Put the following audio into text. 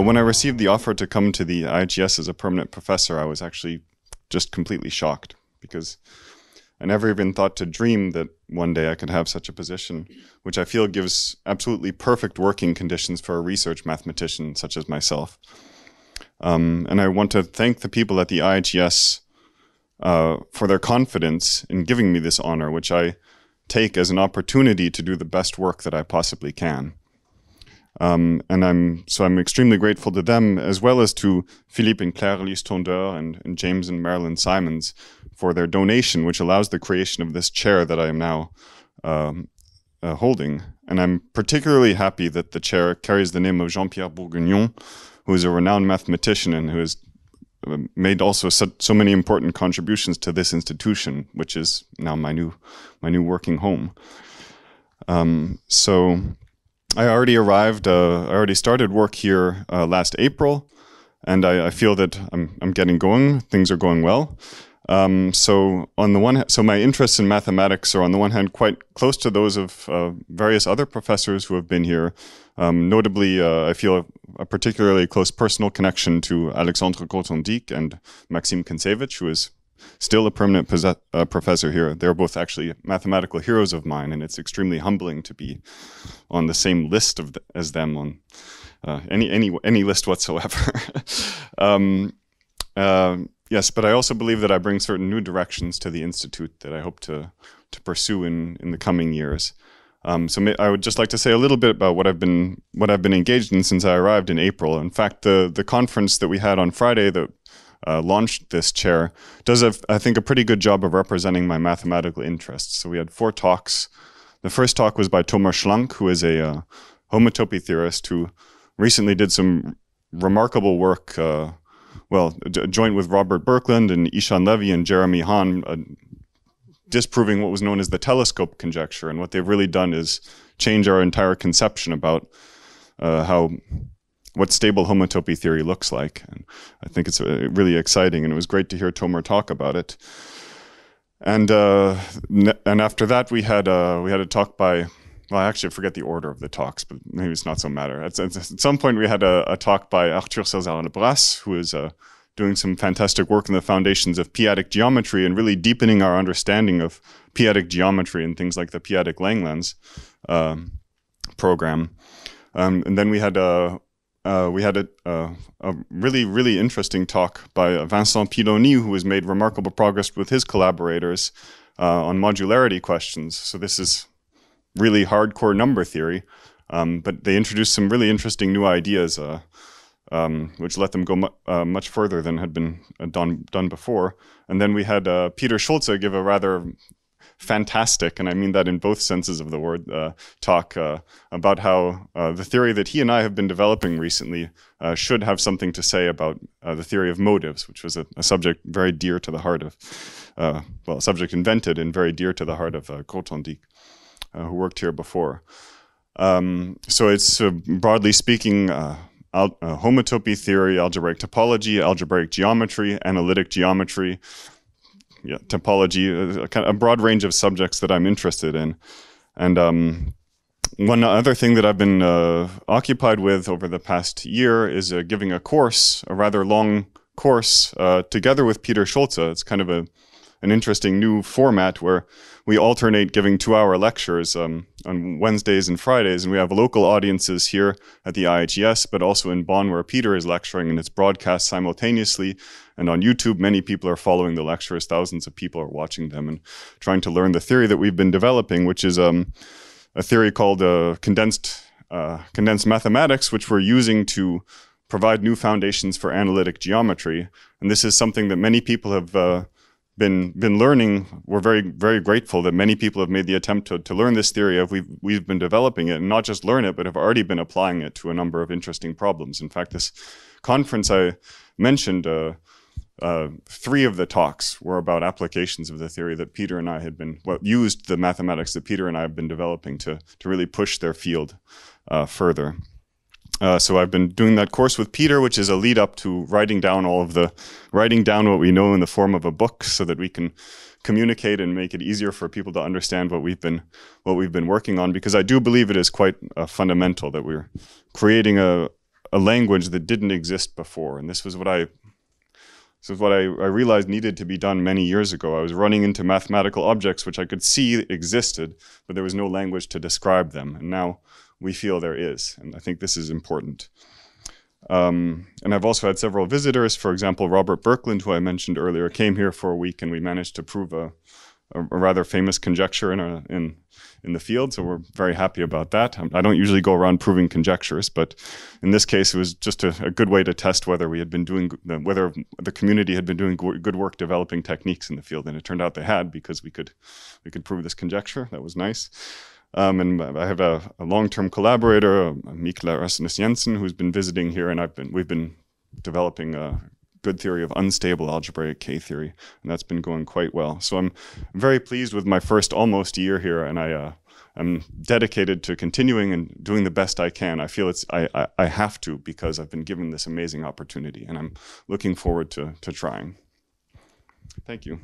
Well, when I received the offer to come to the IHES as a permanent professor, I was actually just completely shocked because I never even thought to dream that one day I could have such a position, which I feel gives absolutely perfect working conditions for a research mathematician such as myself. Um, and I want to thank the people at the IHES uh, for their confidence in giving me this honor, which I take as an opportunity to do the best work that I possibly can. Um, and I'm so I'm extremely grateful to them as well as to Philippe and Claire Lise Tondeur and, and James and Marilyn Simons for their donation, which allows the creation of this chair that I am now um, uh, holding. And I'm particularly happy that the chair carries the name of Jean-Pierre Bourguignon, who is a renowned mathematician and who has uh, made also so, so, many important contributions to this institution, which is now my new my new working home. Um, so I already arrived. Uh, I already started work here uh, last April, and I, I, feel that I'm I'm getting going. Things are going well. Um, so on the one so my interests in mathematics are on the one hand quite close to those of uh, various other professors who have been here. Um, notably, uh, I feel a, particularly close personal connection to Alexandre Grothendieck and Maxime Kontsevich, who is still a permanent uh, professor here. They're both actually mathematical heroes of mine, and it's extremely humbling to be on the same list of the, as them on uh, any any any list whatsoever. um, uh, Yes, but I also believe that I bring certain new directions to the institute that I hope to to pursue in in the coming years. Um, so I would just like to say a little bit about what I've been what I've been engaged in since I arrived in April. In fact, the the conference that we had on Friday that uh, launched this chair does a, I think a pretty good job of representing my mathematical interests. So we had four talks. The first talk was by Tomer Schlank, who is a uh, homotopy theorist who recently did some remarkable work. Uh, well, joint with Robert Burklund and Ishan Levy and Jeremy Hahn, uh, disproving what was known as the telescope conjecture. And what they've really done is change our entire conception about uh, how what stable homotopy theory looks like. And I think it's uh, really exciting, and it was great to hear Tomer talk about it. And uh, and after that, we had uh, we had a talk by well, I actually forget the order of the talks, but maybe it's not so matter. At, at, some point, we had a, a, talk by Arthur César Le Bras, who is uh, doing some fantastic work in the foundations of p-adic geometry and really deepening our understanding of p-adic geometry and things like the p-adic Langlands um, program. Um, and then we had a uh, we had a, a, really, really interesting talk by Vincent Pilloni, who has made remarkable progress with his collaborators uh, on modularity questions. So this is really hardcore number theory. Um, but they introduced some really interesting new ideas, uh, um, which let them go mu uh, much further than had been uh, done done before. And then we had Peter Scholze give a rather fantastic, and I mean that in both senses of the word, uh, talk uh, about how the theory that he and I have been developing recently should have something to say about the theory of motives, which was a, a, subject very dear to the heart of, well, a subject invented and very dear to the heart of uh, uh, who worked here before. Um, so it's uh, broadly speaking uh, al- uh, homotopy theory, algebraic topology, algebraic geometry, analytic geometry, yeah, topology, a, uh, a, broad range of subjects that I'm interested in. And um, one other thing that I've been uh, occupied with over the past year is uh, giving a course, a rather long course, uh, together with Peter Scholze. It's kind of a an interesting new format where we alternate giving two-hour lectures um, on Wednesdays and Fridays, and we have local audiences here at the IHES, but also in Bonn where Peter is lecturing, and it's broadcast simultaneously. And on YouTube, many people are following the lectures. Thousands of people are watching them and trying to learn the theory that we've been developing, which is um, a theory called uh, condensed uh, condensed mathematics, which we're using to provide new foundations for analytic geometry. And this is something that many people have uh, been been learning. We're very very grateful that many people have made the attempt to, to learn this theory. Of we've we've been developing it, and not just learn it, but have already been applying it to a number of interesting problems. In fact, this conference I mentioned. Uh, uh, three of the talks were about applications of the theory that Peter and I had been well, used the mathematics that Peter and I have been developing to to really push their field uh, further. Uh, so I've been doing that course with Peter, which is a lead up to writing down all of the, writing down what we know in the form of a book so that we can communicate and make it easier for people to understand what we've been, what we've been working on. Because I do believe it is quite uh, fundamental that we're creating a, a language that didn't exist before. And this was what I this is what I, I realized needed to be done many years ago. I was running into mathematical objects which I could see existed, but there was no language to describe them. And now we feel there is. And I think this is important. Um, and I've also had several visitors. For example, Robert Burklund, who I mentioned earlier, came here for a week and we managed to prove a, a, a rather famous conjecture in, in, in the field. So we're very happy about that. Um, I don't usually go around proving conjectures, but in this case, it was just a, a good way to test whether we had been doing, whether the community had been doing good work developing techniques in the field. And it turned out they had because we could, we could prove this conjecture. That was nice. Um, and I have a, a long-term collaborator, uh, Mikala Ørsnes Jansen, who's been visiting here, and I've been we've been developing a good theory of unstable algebraic K-theory, and that's been going quite well. So I'm very pleased with my first almost year here, and I uh, I'm dedicated to continuing and doing the best I can. I feel it's I, I, I have to because I've been given this amazing opportunity, and I'm looking forward to to trying. Thank you.